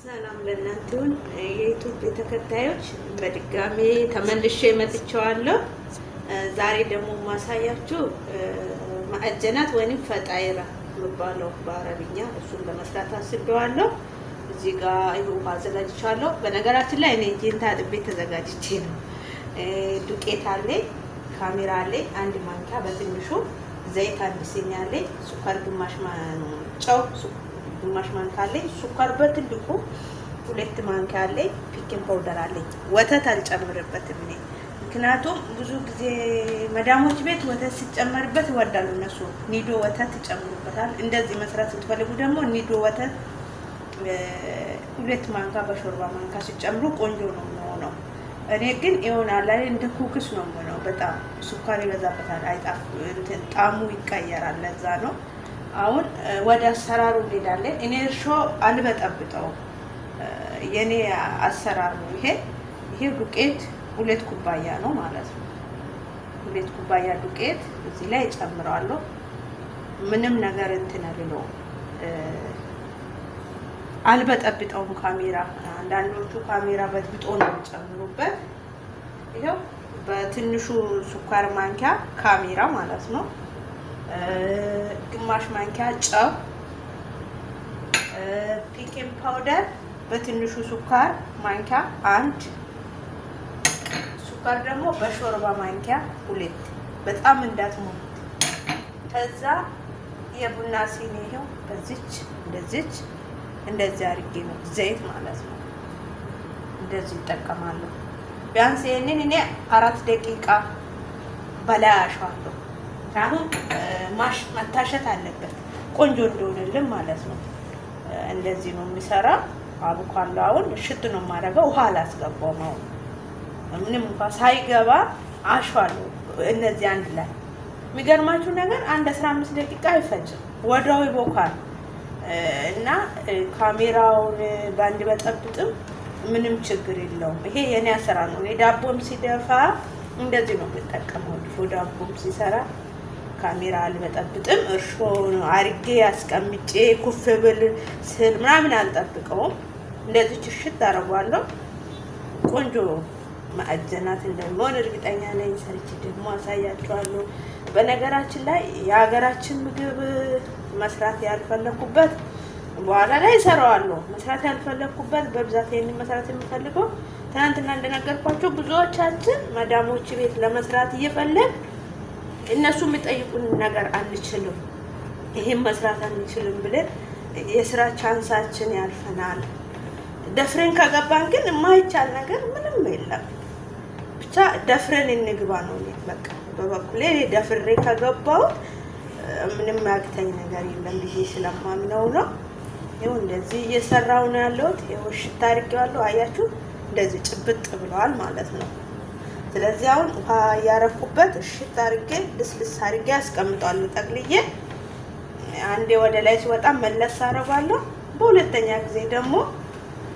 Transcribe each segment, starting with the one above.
ሰላም ለእናንተ ይሁን የ YouTube ተከታዮች፣ በድጋሜ ተመልሼ መጥቼዋለሁ። ዛሬ ደግሞ የማሳያችሁ ማዕጀናት ወይም ፈጣይራ የሚባለው በአረብኛ እሱን ለመስራት አስቤዋለሁ። እዚህ ጋር ውሃ አዘጋጅቻለሁ። በነገራችን ላይ እኔ እጄን ታጥቤ ተዘጋጅቼ ነው። ዱቄት አለኝ፣ ካሚራ አለኝ፣ አንድ ማንኪያ በትንሹ ዘይት አንድ ሲኒ አለኝ፣ ስኳር ግማሽ ጨው ግማሽ ማንኪያ አለኝ፣ ስኳር በትልቁ ሁለት ማንኪያ አለኝ፣ baking powder አለኝ። ወተት አልጨምርበትም እኔ ምክንያቱም ብዙ ጊዜ መዳሞች ቤት ወተት ሲጨመርበት ይወዳሉ እነሱ። ኒዶ ወተት ይጨምሩበታል። እንደዚህ መስራት ስትፈልጉ ደግሞ ኒዶ ወተት ሁለት ማንካ በሾርባ ማንካ ሲጨምሩ ቆንጆ ነው የሚሆነው። እኔ ግን ይሆናል ላይ እንደ cookies ነው የሚሆነው። በጣም ስኳር ይበዛበታል፣ ጣዕሙ ይቀየራል። ለዛ ነው። አሁን ወደ አሰራሩ እንሄዳለን። እኔ እርሾ አልበጠብጠውም። የኔ አሰራር ነው ይሄ። ይሄ ዱቄት ሁለት ኩባያ ነው ማለት ነው። ሁለት ኩባያ ዱቄት እዚህ ላይ ጨምረዋለሁ። ምንም ነገር እንትን አልለውም፣ አልበጠብጠውም። ካሜራ አንዳንዶቹ ካሜራ በጥብጦ ነው የሚጨምሩበት። ይኸው በትንሹ ስኳር ማንኪያ ካሚራ ማለት ነው። ግማሽ ማንኪያ ጨው፣ baking powder በትንሹ ስኳር ማንኪያ አንድ ስኳር ደግሞ በሾርባ ማንኪያ ሁለት። በጣም እንዳትሞት። ከዛ የቡና ሲኒ ይኸው በዚች እንደዚች እንደዚህ አድርጌ ነው ዘይት ማለት ነው። እንደዚህ ይጠቀማለሁ። ቢያንስ ይህንን እኔ አራት ደቂቃ በላይ አሸዋለሁ። አሁን መታሸት አለበት ቆንጆ እንደሆነልን ማለት ነው። እንደዚህ ነው የሚሰራ አቡካሎ። አሁን እሽት ነው የማደርገው። ውሃ አላስገባውም አሁን ምንም እንኳን ሳይገባ አሸዋለሁ። እነዚህ አንድ ላይ የሚገርማችሁ ነገር አንድ አስራ አምስት ደቂቃ አይፈጅም፣ ወዲያው ይቦካል። እና ካሜራውን በአንድ በጠብጥም ምንም ችግር የለውም። ይሄ የኔ አሰራር ነው። ዳቦም ሲደፋ እንደዚህ ነው የምጠቀመው። ዳቦም ሲሰራ ካሜራ አልበጠብጥም። እርሾ አርጌ አስቀምጬ ኩፍ ብል ስል ምናምን አልጠብቀውም። እንደዚህ ችሽት አደርጓለሁ። ቆንጆ ማዕጀናት እንደሚሆን እርግጠኛ ነኝ። ሰርቼ ደግሞ አሳያችኋለሁ። በነገራችን ላይ የሀገራችን ምግብ መስራት ያልፈለኩበት በኋላ ላይ እሰራዋለሁ። መስራት ያልፈለኩበት በብዛት ይህንን መስራት የምፈልገው ትናንትና እንደነገርኳቸው ብዙዎቻችን መዳሞች ቤት ለመስራት እየፈለግ እነሱ የሚጠይቁን ነገር አንችልም፣ ይህም መስራት አንችልም ብለን የስራ ቻንሳችን ያልፈናል። ደፍረን ከገባን ግን የማይቻል ነገር ምንም የለም። ብቻ ደፍረን እንግባ ነው። በቃ በበኩሌ ደፍሬ ከገባው ምንም ያቅተኝ ነገር የለም ብዬ ስለማምነው ነው። ይኸው እንደዚህ እየሰራው ነው ያለሁት። ይኸው እሽት አድርጌዋለሁ። አያችሁ እንደዚህ ጭብጥ ብለዋል ማለት ነው። ስለዚህ አሁን ውሃ እያረኩበት እሽት አድርጌ ልስልስ አድርጌ አስቀምጧለሁ ጠቅልዬ። አንዴ ወደ ላይ ሲወጣ መለስ አደርጋለሁ። በሁለተኛ ጊዜ ደግሞ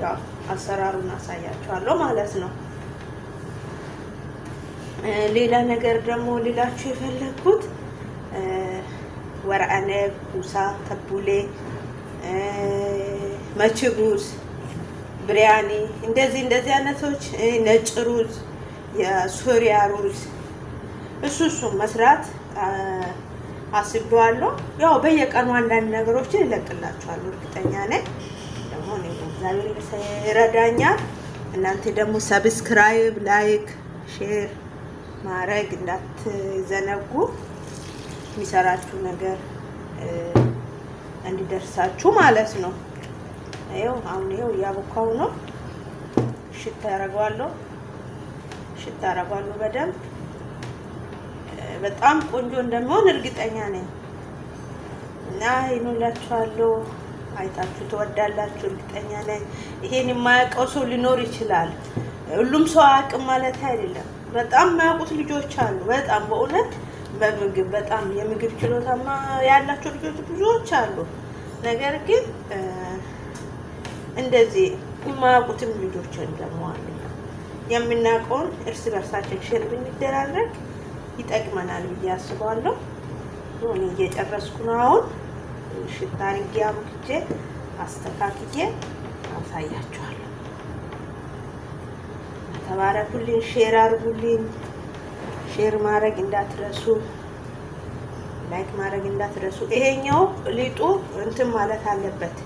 ያው አሰራሩን አሳያችኋለሁ ማለት ነው። ሌላ ነገር ደግሞ ሌላችሁ የፈለግኩት ወረአነብ፣ ኩሳ፣ ተቡሌ፣ መችቡስ፣ ብሪያኒ እንደዚህ እንደዚህ አይነቶች ነጭ ሩዝ፣ የሱሪያ ሩዝ እሱ እሱ መስራት አስቤዋለሁ። ያው በየቀኑ አንዳንድ ነገሮችን ይለቅላችኋለሁ እርግጠኛ ነኝ። ደግሞ እግዚአብሔር ይረዳኛል። እናንተ ደግሞ subscribe፣ like፣ share ማድረግ እንዳትዘነጉ የሚሰራችሁ ነገር እንዲደርሳችሁ ማለት ነው። ይኸው አሁን ይኸው እያቦካው ነው። እሽት አደርገዋለሁ እሽት አደርገዋለሁ በደንብ በጣም ቆንጆ እንደሚሆን እርግጠኛ ነኝ እና ይኑላችኋለሁ። አይታችሁ ትወዳላችሁ እርግጠኛ ነኝ። ይሄን የማያውቀው ሰው ሊኖር ይችላል። ሁሉም ሰው አያውቅም ማለት አይደለም። በጣም የማያውቁት ልጆች አሉ። በጣም በእውነት በምግብ በጣም የምግብ ችሎታማ ያላቸው ልጆች ብዙዎች አሉ። ነገር ግን እንደዚህ የማያውቁትም ልጆች ደግሞ አሉ። የምናውቀውን እርስ በርሳችን share ብንደራረግ ይጠቅመናል ብዬ አስባለሁ። እኔ እየጨረስኩ ነው አሁን እሽት አድርጌ አብክቼ አስተካክዬ አሳያችኋለሁ። ተባረኩልኝ፣ share አድርጉልኝ። share ማድረግ እንዳትረሱ፣ like ማድረግ እንዳትረሱ። ይሄኛው ሊጡ እንትን ማለት አለበት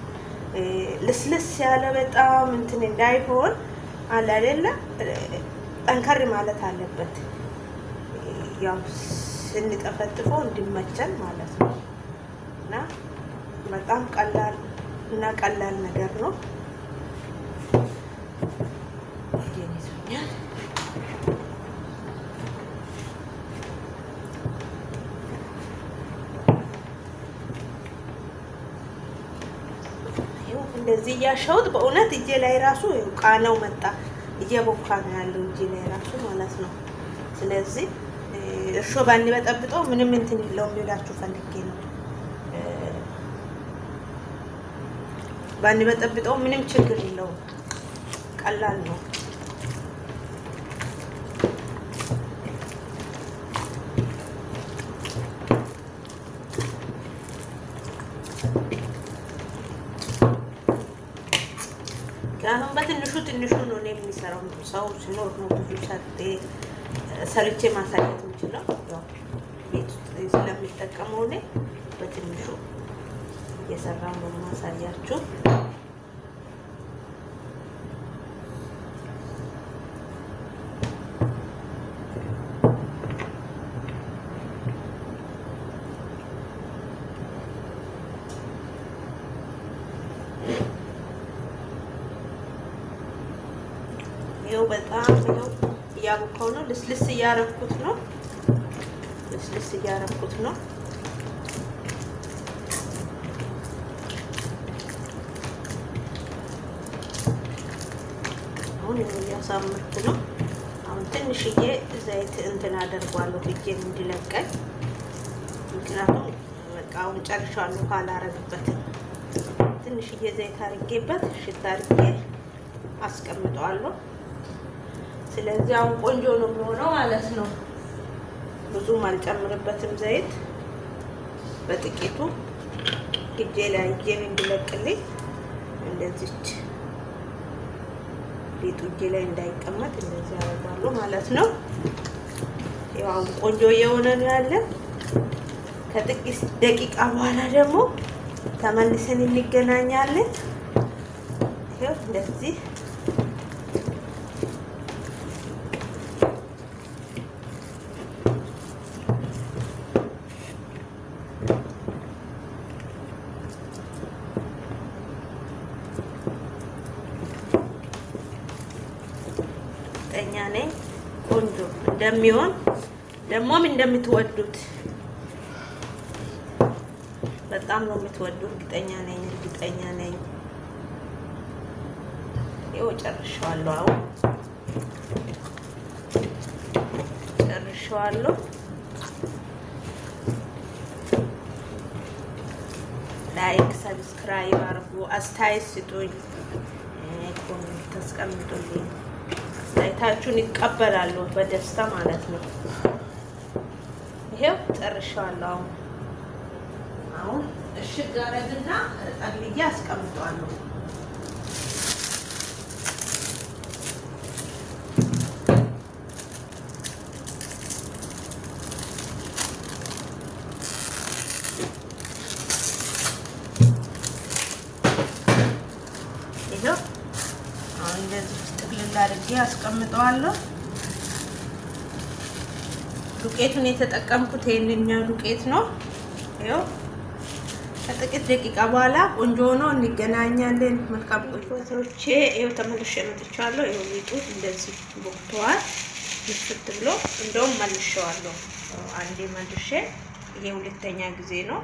ልስልስ ያለ በጣም እንትን እንዳይሆን አለ አይደለ? ጠንከር ማለት አለበት። ያው ስንጠፈጥፈው እንዲመቸን ማለት ነው። እና በጣም ቀላል እና ቀላል ነገር ነው። እያሸሁት በእውነት እጄ ላይ ራሱ ቃናው መጣ። እየቦካ ነው ያለው እጄ ላይ ራሱ ማለት ነው። ስለዚህ እርሾ ባንበጠብጠው ምንም እንትን የለውም ሌላችሁ ፈልጌ ነው። ባንበጠብጠው ምንም ችግር የለውም። ቀላል ነው። አሁን በትንሹ ትንሹ ነው እኔ የሚሰራው። ሰው ሲኖር ነው ብዙ ሰርቴ ሰርቼ ማሳየት የምችለው ቤት ስለሚጠቀመው እኔ በትንሹ እየሰራው ነው ማሳያችሁ። ይኸው በጣም ነው እያቦካው ነው። ልስልስ እያረኩት ነው። ልስልስ እያረኩት ነው። አሁን እያሳመርኩ ነው። አሁን ትንሽዬ ዘይት እንትን አደርጓለሁ እጄን እንዲለቀኝ። ምክንያቱም በቃ አሁን ጨርሻለሁ ካላረግበትም ትንሽዬ ዘይት አርጌበት ሽታ አርጌ አስቀምጠዋለሁ። ስለዚህ አሁን ቆንጆ ነው የሚሆነው ማለት ነው። ብዙም አልጨምርበትም ዘይት በጥቂቱ እጄ ላይ እጄን እንዲለቅልኝ እንደዚች ሊጡ እጄ ላይ እንዳይቀመጥ እንደዚህ አደርጋለሁ ማለት ነው። ያው ቆንጆ እየሆነ ነው ያለ። ከጥቂት ደቂቃ በኋላ ደግሞ ተመልሰን እንገናኛለን። ይኸው እንደዚህ እርግጠኛ ነኝ ቆንጆ እንደሚሆን ደግሞም እንደምትወዱት በጣም ነው የምትወዱ። እርግጠኛ ነኝ እርግጠኛ ነኝ። ይኸው ጨርሼዋለሁ። አሁን ጨርሼዋለሁ። like subscribe አድርጉ፣ አስተያየት ስጡኝ፣ comment አስተያየታችሁን ይቀበላሉ በደስታ ማለት ነው። ይሄው ጨርሻለሁ። አሁን አሁን እሽግ አረግና ጠቅልዬ አስቀምጠዋለሁ። ይሄው አሁን እንደዚህ ጥቅልል አድርጌ አስቀምጠዋለሁ። ዱቄቱን የተጠቀምኩት ይሄንኛው ዱቄት ነው። ይኸው ከጥቂት ደቂቃ በኋላ ቆንጆ ሆኖ እንገናኛለን። መልካም ቆይቶቼ። ይኸው ተመልሼ መጥቻለሁ። ይኸው ሊጡ እንደዚህ ቦክተዋል፣ ምስት ብሎ እንደውም መልሼዋለሁ። አንዴ መልሼ ይሄ ሁለተኛ ጊዜ ነው።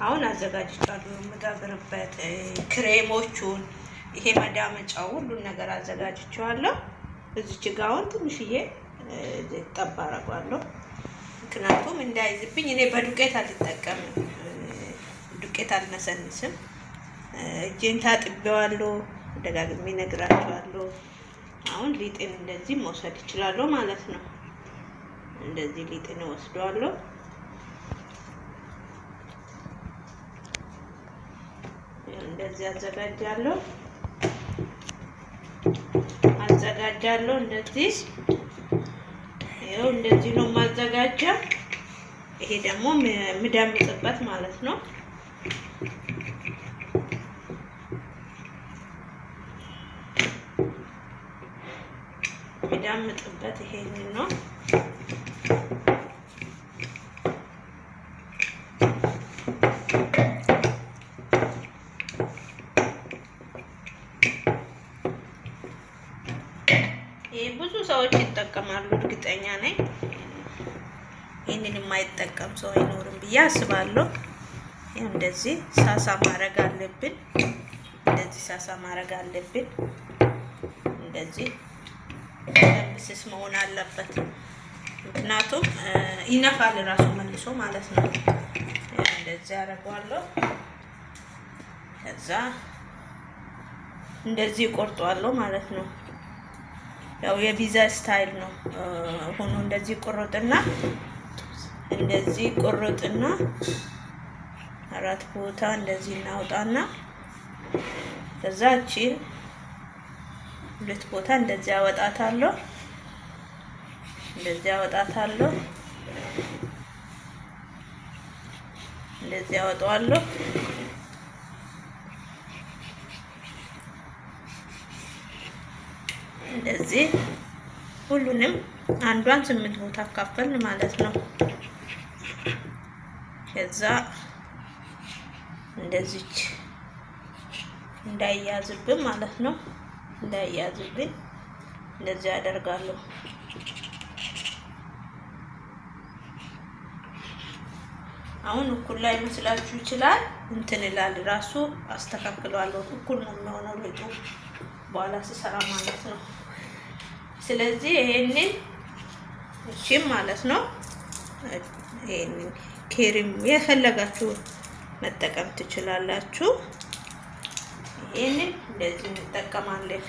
አሁን አዘጋጅቻለሁ የምጋግርበት ክሬሞቹን፣ ይሄ መዳመጫው ሁሉን ነገር አዘጋጅቼዋለሁ። እዚች ጋ አሁን ትንሽዬ ጠብ ምክንያቱም እንዳይዝብኝ እኔ በዱቄት አልጠቀምም፣ ዱቄት አልነሰንስም። እጄን ታጥቤዋለሁ፣ ደጋግሜ እነግራቸዋለሁ። አሁን ሊጤን እንደዚህ መውሰድ እችላለሁ ማለት ነው። እንደዚህ ሊጤን እወስደዋለሁ። እንደዚህ አዘጋጃለሁ። አዘጋጃለሁ። እንደዚህ ይኸው እንደዚህ ነው የማዘጋጀው። ይሄ ደግሞ የምዳምጥበት ማለት ነው። የምዳምጥበት ይሄንን ነው። ይህ ብዙ ሰዎች ይጠቀማሉ፣ እርግጠኛ ነኝ። ይህንን የማይጠቀም ሰው አይኖርም ብዬ አስባለሁ። ይህ እንደዚህ ሳሳ ማድረግ አለብን። እንደዚህ ሳሳ ማድረግ አለብን። እንደዚህ ስስ መሆን አለበት። ምክንያቱም ይነፋል እራሱ መልሶ ማለት ነው። እንደዚህ አደርገዋለሁ። ከዛ እንደዚህ ቆርጧለሁ ማለት ነው። ያው የቪዛ ስታይል ነው ሆኖ እንደዚህ ቁርጥና እንደዚህ ቁርጥና አራት ቦታ እንደዚህ እናውጣና ከዛ እቺን ሁለት ቦታ እንደዚህ አወጣታለሁ። እንደዚህ አወጣታለሁ። እንደዚህ አወጣዋለሁ። እንደዚህ ሁሉንም አንዷን ስምንት ቦታ አካፈልን ማለት ነው። ከዛ እንደዚች እንዳይያዝብን ማለት ነው። እንዳይያዝብን እንደዚህ አደርጋለሁ። አሁን እኩል ላይ መስላችሁ ይችላል። እንትን ይላል ራሱ አስተካክለዋለሁ። እኩል ነው የሚሆነው ልጡ በኋላ ስሰራ ማለት ነው። ስለዚህ ይሄንን እሺም ማለት ነው። ይሄንን ኬሪም የፈለጋችሁ መጠቀም ትችላላችሁ። ይሄንን እንደዚህ እንጠቀማለን።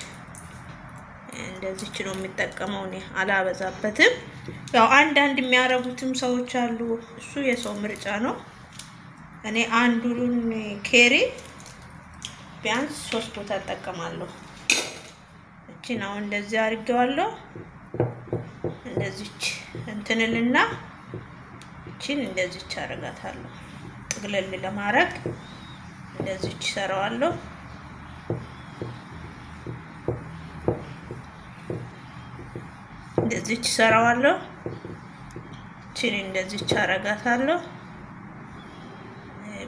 እንደዚች ነው የሚጠቀመው። እኔ አላበዛበትም። ያው አንዳንድ የሚያረጉትም ሰዎች አሉ። እሱ የሰው ምርጫ ነው። እኔ አንዱን ኬሪ ቢያንስ ሶስት ቦታ እጠቀማለሁ። እቺን አሁን እንደዚህ አድርጌዋለሁ። እንደዚች እንትንልና እቺን እንደዚች አደርጋታለሁ። ጥቅልል ለማድረግ እንደዚች ሰራዋለሁ። እንደዚች ሰራዋለሁ። እቺን እንደዚች አረጋታለሁ።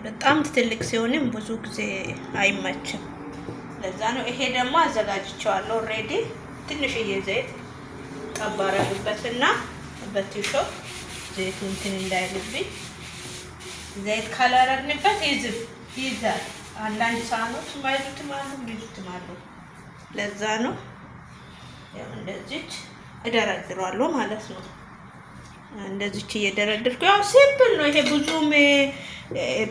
በጣም ትልቅ ሲሆንም ብዙ ጊዜ አይመችም። ለዛ ነው። ይሄ ደግሞ አዘጋጅቼዋለሁ already። ትንሽዬ ዘይት አደርግበትና በ tissue ዘይቱ እንትን እንዳይልብኝ። ዘይት ካላረግንበት ይዝብ ይይዛል። አንዳንድ ሳህኖች ማይዙትም አሉ ሚዙትም አሉ። ለዛ ነው ያው እንደዚች እደረድሯለሁ ማለት ነው። እንደዚች እየደረድርኩ ያው simple ነው ይሄ ብዙም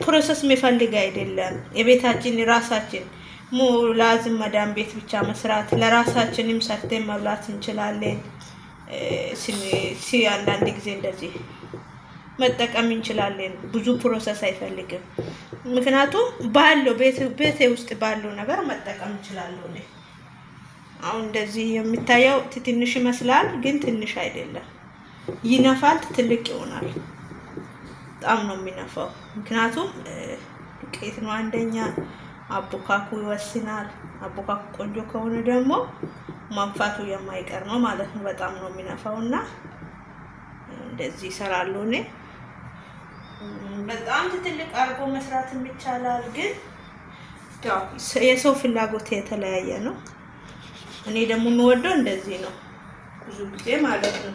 process የሚፈልግ አይደለም። የቤታችን ራሳችን مو لازم መዳም ቤት ብቻ መስራት ለራሳችንም ሰርተን መብላት እንችላለን። ሲ አንዳንድ ጊዜ እንደዚህ መጠቀም እንችላለን። ብዙ process አይፈልግም። ምክንያቱም ባለው ቤቴ ውስጥ ባለው ነገር መጠቀም እንችላለሁ። አሁን እንደዚህ የሚታየው ትንሽ ይመስላል፣ ግን ትንሽ አይደለም። ይነፋል፣ ትልቅ ይሆናል። በጣም ነው የሚነፋው። ምክንያቱም ዱቄት ነው አንደኛ አቦካኩ ይወስናል። አቦካኩ ቆንጆ ከሆነ ደግሞ ማንፋቱ የማይቀር ነው ማለት ነው። በጣም ነው የሚነፋው እና እንደዚህ ይሰራሉ። እኔ በጣም ትልቅ አድርጎ መስራትም ይቻላል፣ ግን ያው የሰው ፍላጎት የተለያየ ነው። እኔ ደግሞ የምወደው እንደዚህ ነው ብዙ ጊዜ ማለት ነው።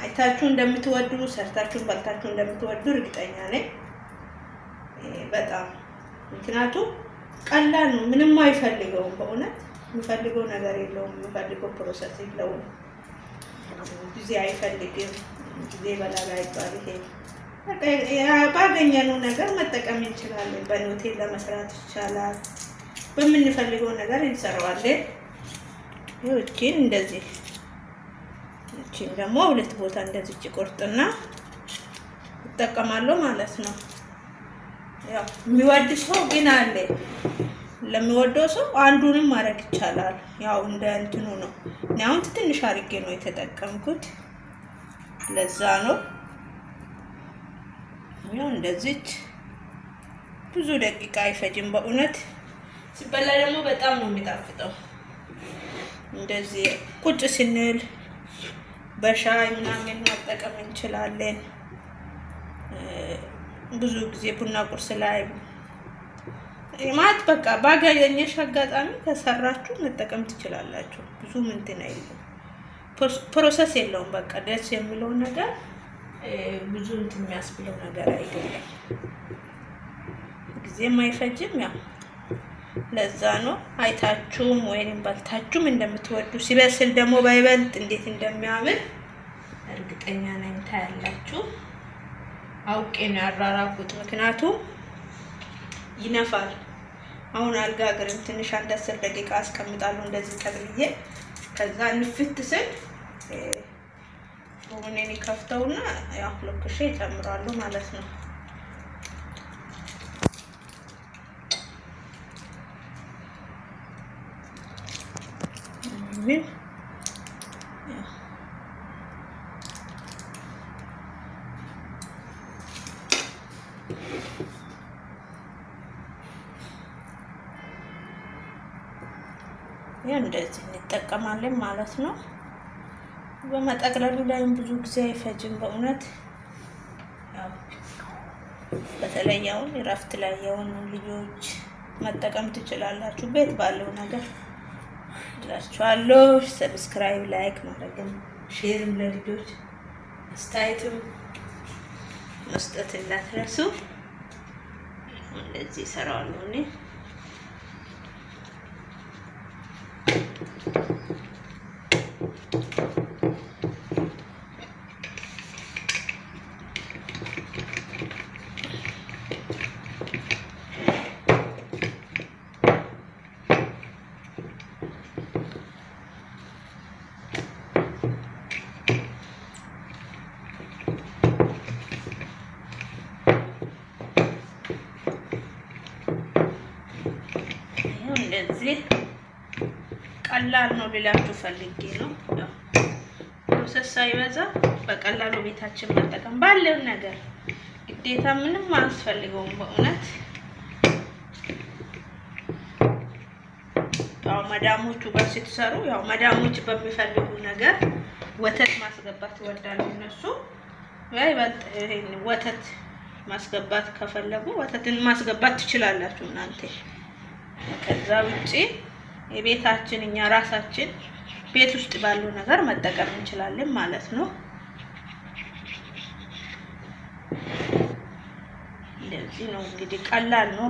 አይታችሁ እንደምትወዱ ሰርታችሁን በልታችሁ እንደምትወዱ እርግጠኛ ነኝ በጣም ምክንያቱም ቀላል ነው። ምንም አይፈልገውም። በእውነት የሚፈልገው ነገር የለውም። የሚፈልገው process የለውም። ጊዜ አይፈልግም። ጊዜ በላል አይባል። ይሄ ባገኘነው ነገር መጠቀም እንችላለን። በኖቴል ለመስራት ይቻላል። በምንፈልገው ነገር እንሰራዋለን። ይህችን እንደዚህ ይህችን ደግሞ ሁለት ቦታ እንደዚህ ቁርጥና እጠቀማለሁ ማለት ነው። የሚወድ ሰው ግን አለ ለሚወደው ሰው አንዱንም ማድረግ ይቻላል። ያው እንደ እንትኑ ነው። እኔ አሁን ትንሽ አድርጌ ነው የተጠቀምኩት፣ ለዛ ነው። ያው እንደዚች ብዙ ደቂቃ አይፈጅም በእውነት ሲበላ ደግሞ በጣም ነው የሚጣፍጠው። እንደዚህ ቁጭ ስንል በሻይ ምናምን መጠቀም እንችላለን። ብዙ ጊዜ ቡና ቁርስ ላይ ማለት በቃ ባገኘሽ አጋጣሚ ከሰራችሁ መጠቀም ትችላላችሁ። ብዙ እንትን አይልም፣ process የለውም። በቃ ደስ የሚለው ነገር ብዙ እንትን የሚያስብለው ነገር አይደለም። ጊዜም አይፈጅም። ያው ለዛ ነው አይታችሁም ወይንም በልታችሁም እንደምትወዱ ሲበስል ደግሞ ባይበልጥ እንዴት እንደሚያምር እርግጠኛ ነኝ። ታያላችሁ። አውቄ ነው ያራራኩት፣ ምክንያቱም ይነፋል። አሁን አልጋግርም። ትንሽ አንድ አስር ደቂቃ አስቀምጣለሁ እንደዚህ ጠቅልዬ። ከዛ ንፍት ስል ኦቨኔን ከፍተውና ያው ለኩሼ ይጨምራሉ ማለት ነው። ይህ እንደዚህ እንጠቀማለን ማለት ነው። በመጠቅለሉ ላይም ብዙ ጊዜ አይፈጅም በእውነት በተለይ አሁን እረፍት ላይ የሆኑ ልጆች መጠቀም ትችላላችሁ። ቤት ባለው ነገር እላችኋለሁ። subscribe፣ like ማድረግም share ም ለልጆች አስተያየትም መስጠት እንዳትረሱ። እንደዚህ እሰራዋለሁ እኔ እንደዚህ ቀላል ነው ልላችሁ ፈልጌ ነው። process ሳይበዛ በቀላሉ ቤታችን መጠቀም ባለው ነገር ግዴታ ምንም አያስፈልገውም። በእውነት ያው መዳሞቹ ጋር ስትሰሩ ያው መዳሞች በሚፈልጉ ነገር ወተት ማስገባት ይወዳሉ እነሱ ወተት ማስገባት ከፈለጉ ወተትን ማስገባት ትችላላችሁ እናንተ ከዛ ውጪ የቤታችን እኛ ራሳችን ቤት ውስጥ ባለው ነገር መጠቀም እንችላለን ማለት ነው። እንደዚህ ነው እንግዲህ ቀላል ነው።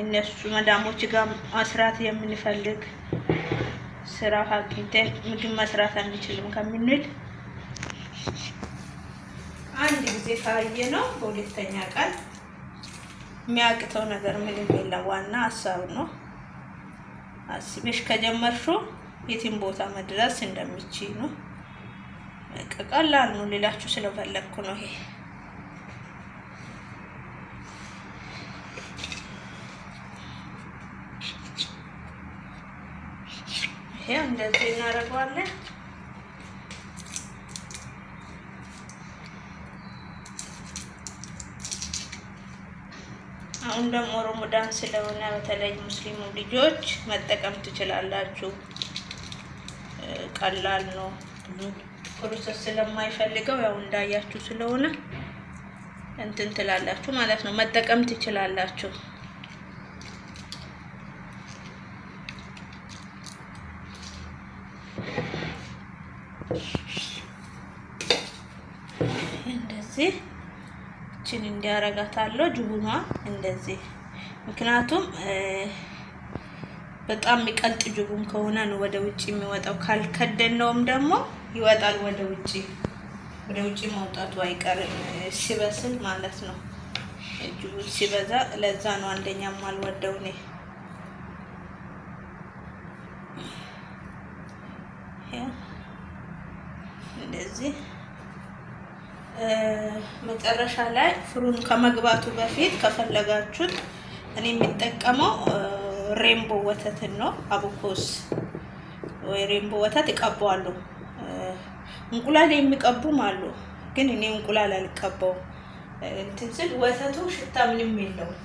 እነሱ መዳሞች ጋር መስራት የምንፈልግ ስራ አግኝተን ምግብ መስራት አንችልም ከምንል አንድ ጊዜ ካየ ነው በሁለተኛ ቀን የሚያቅተው ነገር ምንም የለም። ዋና ሀሳብ ነው። አስቤሽ ከጀመርሽው የትም ቦታ መድረስ እንደሚችል ነው። ቀላል ነው ሌላችሁ ስለፈለግኩ ነው። ይሄ ይሄ እንደዚህ እናደርገዋለን። አሁን ደግሞ ረመዳን ስለሆነ በተለይ ሙስሊሙ ልጆች መጠቀም ትችላላችሁ። ቀላል ነው፣ ብዙ ፕሮሰስ ስለማይፈልገው ያው እንዳያችሁ ስለሆነ እንትን ትላላችሁ ማለት ነው። መጠቀም ትችላላችሁ። እንደዚህ እችን እንዲያረጋታለሁ ጅቡኗ እንደዚህ። ምክንያቱም በጣም የሚቀልጥ ጅቡን ከሆነ ነው ወደ ውጭ የሚወጣው። ካልከደነውም ደግሞ ይወጣል ወደ ውጭ ወደ ውጭ መውጣቱ አይቀርም ሲበስል ማለት ነው። ጅቡን ሲበዛ ለዛ ነው አንደኛም አልወደው እኔ እንደዚህ መጨረሻ ላይ ፍሩን ከመግባቱ በፊት ከፈለጋችሁት እኔ የሚጠቀመው ሬምቦ ወተትን ነው። አቡኮስ ወይ ሬምቦ ወተት እቀባዋለሁ። እንቁላል የሚቀቡም አሉ፣ ግን እኔ እንቁላል አልቀባውም። እንትን ስል ወተቱ ሽታ ምንም የለውም።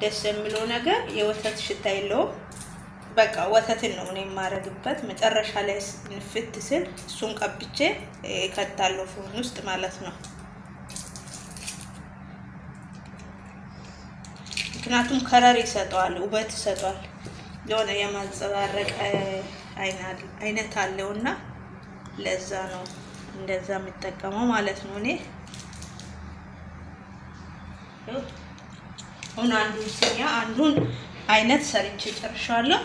ደስ የሚለው ነገር የወተት ሽታ የለውም። በቃ ወተትን ነው እኔ የማረግበት። መጨረሻ ላይ ንፍት ስል እሱን ቀብቼ ከታለሁ ፎን ውስጥ ማለት ነው። ምክንያቱም ከረር ይሰጠዋል፣ ውበት ይሰጠዋል። የሆነ የማንጸባረቅ አይነት አለው እና ለዛ ነው እንደዛ የምጠቀመው ማለት ነው። እኔ አሁን አንዱን صينية አንዱን አይነት ሰርቼ ጨርሻለሁ።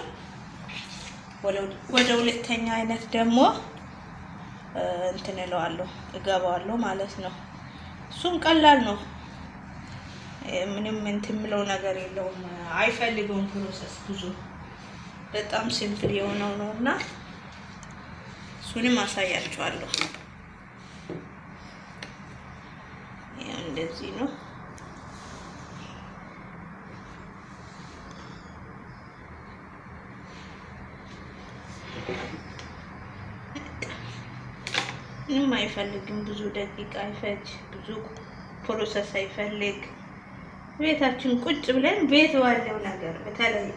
ወደ ሁለተኛ አይነት ደግሞ እንትን እለዋለሁ እገባዋለሁ ማለት ነው። እሱም ቀላል ነው። ምንም እንትን የምለው ነገር የለውም። አይፈልገውም process ብዙ በጣም simple የሆነው ነው እና እሱንም አሳያችኋለሁ። እንደዚህ ነው። ምንም አይፈልግም። ብዙ ደቂቃ አይፈጅ፣ ብዙ process አይፈልግ። ቤታችን ቁጭ ብለን ቤት ባለው ነገር በተለይ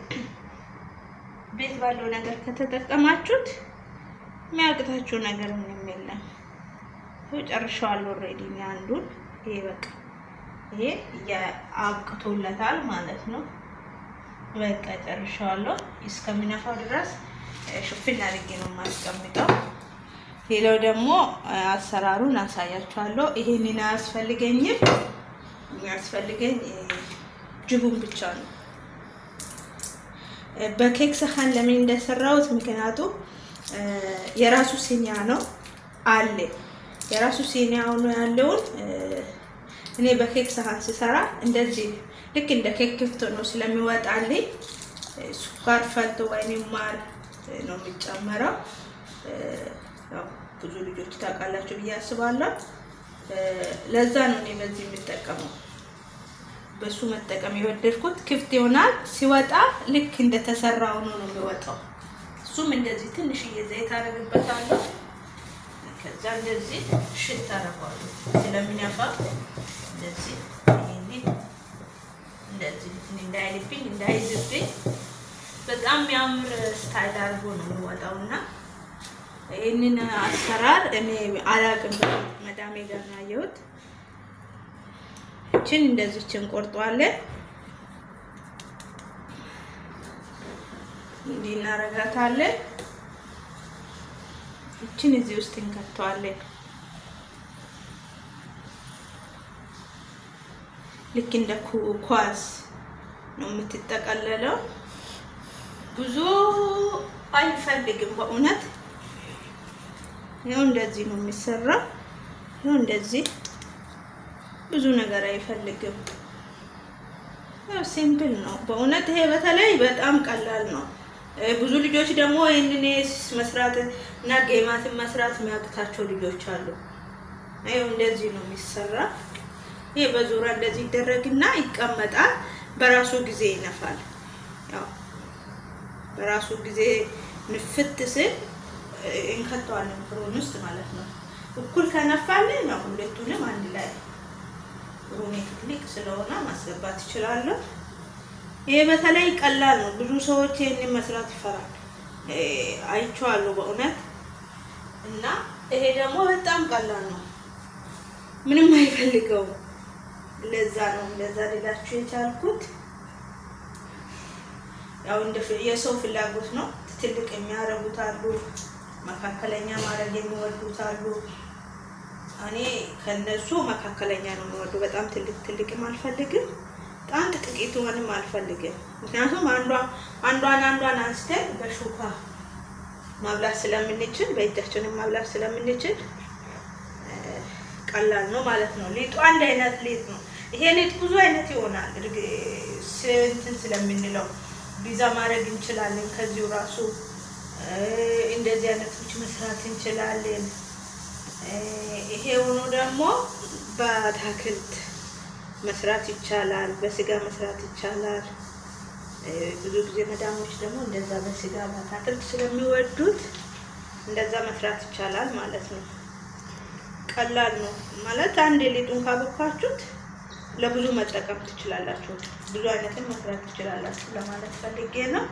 ቤት ባለው ነገር ከተጠቀማችሁት የሚያቅታችሁ ነገር ምንም የለም። ጨርሻዋለሁ already አንዱን። ይሄ በቃ ይሄ አብቅቶለታል ማለት ነው። በቃ ጨርሻዋለሁ። እስከሚነፋው ድረስ ሽፍን አድርጌ ነው የማስቀምጠው። ሌላው ደግሞ አሰራሩን አሳያችኋለሁ። ይሄንን አያስፈልገኝም። የሚያስፈልገኝ جبን ብቻ ነው። በኬክ ሰሃን ለምን እንደሰራሁት ምክንያቱም የራሱ ሲኒያ ነው አለ የራሱ ሲኒያ ሆኖ ያለውን እኔ በኬክ ሰሃን ስሰራ እንደዚህ ልክ እንደ ኬክ ክፍት ነው ስለሚወጣልኝ ስኳር ፈልቶ ወይም ማር ነው የሚጨመረው። ብዙ ልጆች ታውቃላችሁ ብዬ አስባለሁ። ለዛ ነው እኔ በዚህ የምጠቀመው። በሱ መጠቀም የወደድኩት ክፍት ይሆናል። ሲወጣ ልክ እንደተሰራ ሆኖ ነው የሚወጣው። እሱም እንደዚህ ትንሽዬ ዘይት አደርግበታለሁ። ከዛ እንደዚህ ሽት አደርገዋለሁ ስለሚነፋ እንደዚህ እንደዚህ እንዳይልብኝ እንዳይዝብኝ በጣም የሚያምር ስታይል አድርጎ ነው የሚወጣው እና ይህንን አሰራር እኔ አላቅም። መዳሜ ጋር ነው ያየሁት። እችን እንደዚች እንቆርጠዋለን። እንዲህ እናረጋታለን። እችን እዚህ ውስጥ እንከተዋለን። ልክ እንደ ኳስ ነው የምትጠቀለለው። ብዙ አይፈልግም በእውነት ይኸው እንደዚህ ነው የሚሰራው። ይኸው እንደዚህ ብዙ ነገር አይፈልግም። ያው simple ነው በእውነት ይሄ በተለይ በጣም ቀላል ነው። ብዙ ልጆች ደግሞ ይህንን መስራት እና ጌማትን መስራት የሚያቅታቸው ልጆች አሉ። ይኸው እንደዚህ ነው የሚሰራ። ይሄ በዙሪያ እንደዚህ ይደረግና ይቀመጣል። በራሱ ጊዜ ይነፋል። ያው በራሱ ጊዜ ንፍት ስል እንከተዋለን ፍሮን ውስጥ ማለት ነው። እኩል ከነፋልን ነው ሁለቱንም አንድ ላይ ሩሜ ትልቅ ስለሆነ ማስገባት ይችላለሁ። ይሄ በተለይ ቀላል ነው። ብዙ ሰዎች ይህንን መስራት ይፈራል። አይቼዋለሁ በእውነት እና ይሄ ደግሞ በጣም ቀላል ነው። ምንም አይፈልገውም። ለዛ ነው እንደዛ ሌላችሁ የቻልኩት። ያው እንደ የሰው ፍላጎት ነው። ትልቅ የሚያረጉት አሉ፣ መካከለኛ ማድረግ የሚወዱት አሉ። እኔ ከነሱ መካከለኛ ነው የሚወዱ። በጣም ትልቅ ትልቅም አልፈልግም፣ በጣም ጥቂቱንም አልፈልግም። ምክንያቱም አንዷ አንዷን አንዷን አንስተን በሹካ ማብላት ስለምንችል በእጃችንም ማብላት ስለምንችል ቀላል ነው ማለት ነው። ሊጡ አንድ አይነት ሊጥ ነው። ይሄ ሊጥ ብዙ አይነት ይሆናል። እንትን ስለምንለው ቢዛ ማድረግ እንችላለን። ከዚሁ ራሱ እንደዚህ አይነቶች መስራት እንችላለን። ይሄ ሆኖ ደግሞ በአትክልት መስራት ይቻላል። በስጋ መስራት ይቻላል። ብዙ ጊዜ መዳሞች ደግሞ እንደዛ በስጋ በአትክልት ስለሚወዱት እንደዛ መስራት ይቻላል ማለት ነው። ቀላል ነው ማለት አንድ ሊጡን ካቦካችሁት ለብዙ መጠቀም ትችላላችሁ። ብዙ አይነትን መስራት ትችላላችሁ ለማለት ፈልጌ ነው።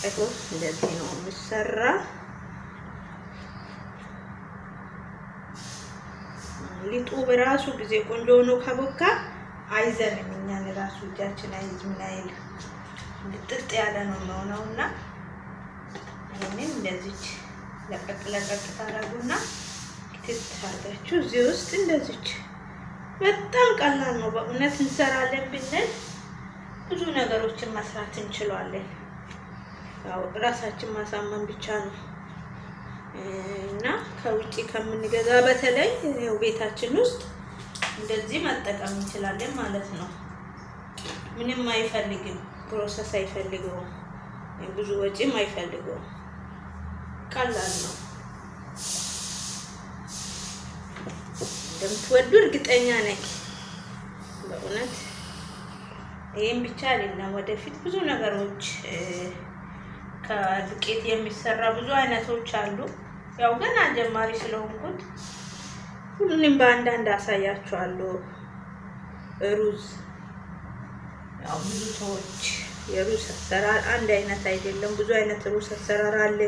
ቀቶ እንደዚህ ነው የሚሰራ። ሊጡ በራሱ ጊዜ ቆንጆ ሆኖ ካቦካ አይዘንም። እኛን ራሱ እጃችን አይዝ ምን አይል ልጥጥ ያለ ነው የሚሆነው እና ይህንን እንደዚች ለቀቅ ለቀቅ ታደርጉና ክትት አድርጋችሁ እዚህ ውስጥ እንደዚች በጣም ቀላል ነው በእውነት እንሰራለን ብንል ብዙ ነገሮችን መስራት እንችላለን። ያው ራሳችን ማሳመን ብቻ ነው እና ከውጭ ከምንገዛ በተለይ ቤታችን ውስጥ እንደዚህ መጠቀም እንችላለን ማለት ነው። ምንም አይፈልግም፣ process አይፈልገውም፣ ብዙ ወጪም አይፈልገውም። ቀላል ነው። እንደምትወዱ እርግጠኛ ነኝ በእውነት። ይህም ብቻ አይደለም፣ ወደፊት ብዙ ነገሮች ከዱቄት የሚሰራ ብዙ አይነቶች አሉ። ያው ገና ጀማሪ ስለሆንኩት ሁሉንም በአንዳንድ አሳያችኋለሁ። ሩዝ ያው ብዙ ሰዎች የሩዝ አሰራር አንድ አይነት አይደለም፣ ብዙ አይነት ሩዝ አሰራር አለ።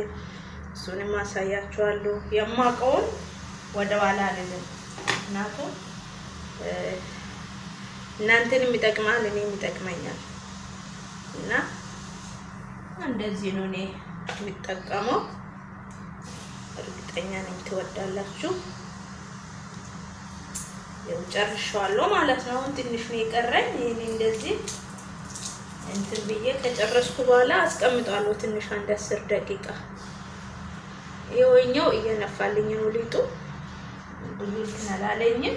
እሱንም አሳያችኋለሁ። የማውቀውን ወደ ኋላ አልልም፣ ምክንያቱም እናንተንም ይጠቅማል፣ እኔም ይጠቅመኛል እና እንደዚህ ነው እኔ የሚጠቀመው። እርግጠኛ ነኝ ትወዳላችሁ። ያው ጨርሻለሁ ማለት ነው። አሁን ትንሽ ነው የቀረኝ። ይሄን እንደዚህ እንትን ብዬ ከጨረስኩ በኋላ አስቀምጣለሁ ትንሽ አንድ አስር ደቂቃ። ይኸውኛው እየነፋልኝ ነው ሊጡ ብዙ እንትን አላለኝም።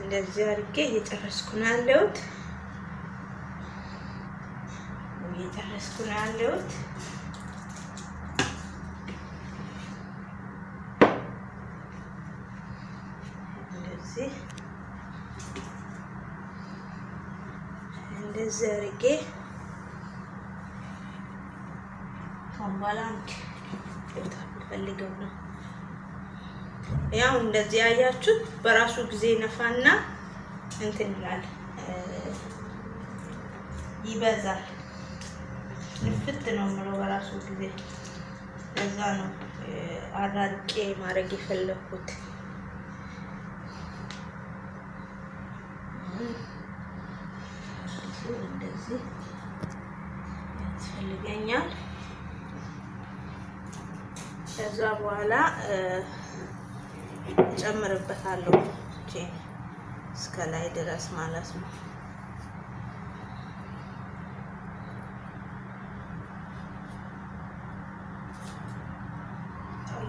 እንደዚህ አድርጌ እየጨረስኩ ነው ያለሁት እየጨረስኩ ነው ያለሁት። እንደዚህ እንደዚህ አድርጌ አንድ ፈልገው ነው ያው እንደዚህ ያያችሁት በራሱ ጊዜ ነፋና እንትን ይላል ይበዛል። ንፍት ነው የምለው በራሱ ጊዜ። ለዛ ነው አራርቄ ማድረግ የፈለኩት። እንደዚህ ያስፈልገኛል። ከዛ በኋላ እጨምርበታለሁ እስከ ላይ ድረስ ማለት ነው።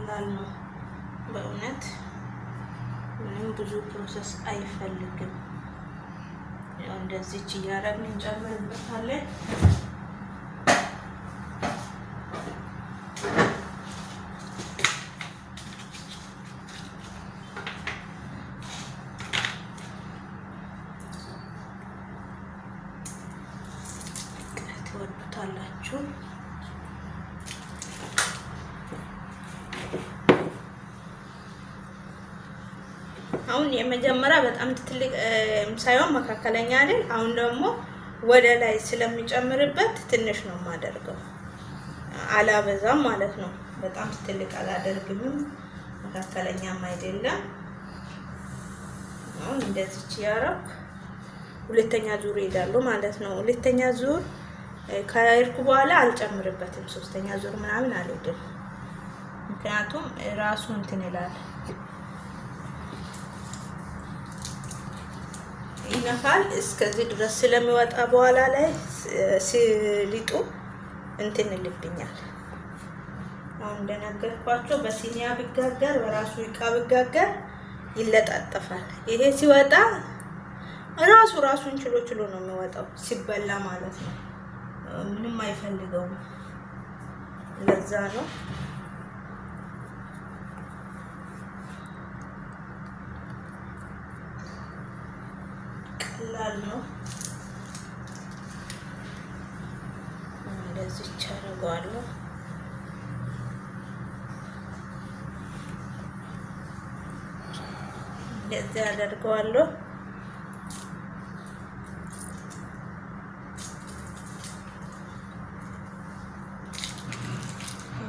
ቀላል ነው በእውነት ምንም ፕሮሰስ አይፈልግም። እንደዚች እያደረግን እንጨምርበታለን። ትወዱታላችሁ። የመጀመሪያ በጣም ትልቅ ሳይሆን መካከለኛ አይደል? አሁን ደግሞ ወደ ላይ ስለሚጨምርበት ትንሽ ነው የማደርገው። አላበዛም ማለት ነው። በጣም ትልቅ አላደርግም፣ መካከለኛም አይደለም። አሁን እንደዚች ያረኩ ሁለተኛ ዙር ሄዳሉ ማለት ነው። ሁለተኛ ዙር ከሄድኩ በኋላ አልጨምርበትም። ሶስተኛ ዙር ምናምን አልሄድም፣ ምክንያቱም ራሱ እንትን ይላል ይነፋል እስከዚህ ድረስ ስለሚወጣ በኋላ ላይ ሲሊጡ እንትን ይልብኛል። አሁን እንደነገርኳቸው በሲኒያ ብጋገር በራሱ እቃ ብጋገር ይለጣጠፋል። ይሄ ሲወጣ ራሱ ራሱን ችሎ ችሎ ነው የሚወጣው ሲበላ ማለት ነው። ምንም አይፈልገውም። ለዛ ነው ነው። እንደዚህ አደርገዋለሁ። እንደዚህ አደርገዋለሁ።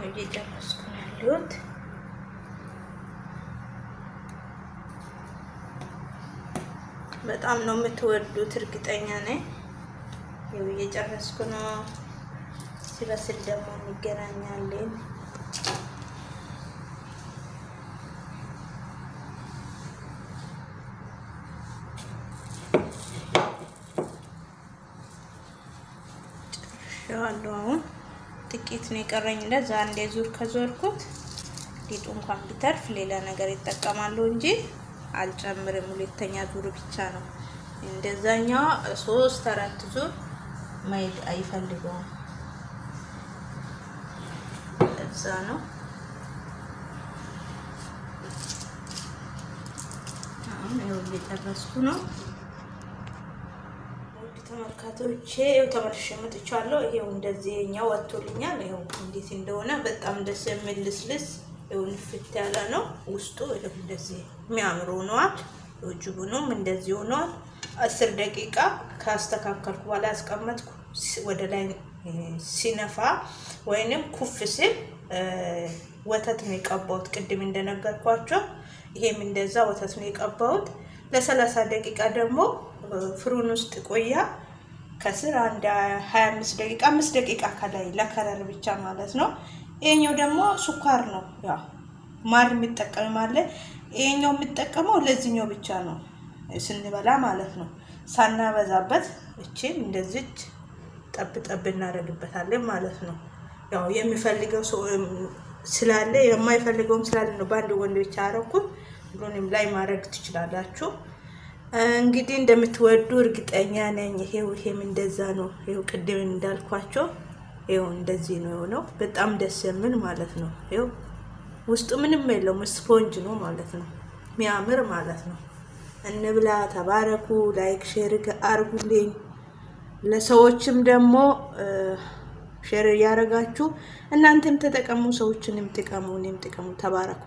እየጨረስኩ ነው ያለሁት። የምትወዱት፣ እርግጠኛ ነኝ። ይኸው እየጨረስኩ ነው። ሲበስል ደግሞ እንገናኛለን። ጨርሼዋለሁ። አሁን ጥቂት ነው የቀረኝ። እንደዛ አንዴ ዙር ከዞርኩት ሊጡ እንኳን ቢተርፍ ሌላ ነገር ይጠቀማሉ እንጂ አልጨምርም። ሁለተኛ ዙር ብቻ ነው። እንደዛኛው ሶስት አራት ዙር ማየት አይፈልገውም። እዛ ነው አሁን ይኸው እየጨረስኩ ነው። ውድ ተመልካቶቼ ይኸው ተመልሼ መጥቻለሁ። ይኸው እንደዚህ የኛው ወጥቶልኛል። ይኸው እንዴት እንደሆነ በጣም ደስ የሚል ልስልስ ይኸው ንፍት ያለ ነው። ውስጡ ይኸው እንደዚህ የሚያምር ሆነዋል። ጅቡኑም እንደዚህ ሆነዋል። አስር ደቂቃ ካስተካከልኩ በኋላ ያስቀመጥኩ ወደ ላይ ሲነፋ ወይንም ኩፍ ሲል ወተት ነው የቀባሁት። ቅድም እንደነገርኳቸው ይሄም እንደዛ ወተት ነው የቀባሁት። ለሰላሳ ደቂቃ ደግሞ ፍሩን ውስጥ ቆያ ከስር አንድ ሀያ አምስት ደቂቃ አምስት ደቂቃ ከላይ ለከለር ብቻ ማለት ነው። ይሄኛው ደግሞ ሱኳር ነው። ያው ማር የሚጠቀም አለ። ይሄኛው የሚጠቀመው ለዚህኛው ብቻ ነው ስንበላ ማለት ነው። ሳናበዛበት እቺን እንደዚች ጠብ ጠብ እናደርግበታለን ማለት ነው። ያው የሚፈልገው ስላለ የማይፈልገውም ስላለ ነው በአንድ ወንድ ብቻ አረኩት። ሁሉንም ላይ ማድረግ ትችላላችሁ። እንግዲህ እንደምትወዱ እርግጠኛ ነኝ። ይሄው ይሄም እንደዛ ነው። ይሄው ቅድም እንዳልኳቸው ይሄው እንደዚህ ነው የሆነው። በጣም ደስ የሚል ማለት ነው። ይሄው ውስጡ ምንም የለውም ስፖንጅ ነው ማለት ነው። የሚያምር ማለት ነው። እንብላ፣ ተባረኩ። like share አርጉልኝ። ለሰዎችም ደግሞ share እያደረጋችሁ እናንተም ተጠቀሙ፣ ሰዎችንም ጥቀሙ፣ እኔም ጥቀሙ። ተባረኩ።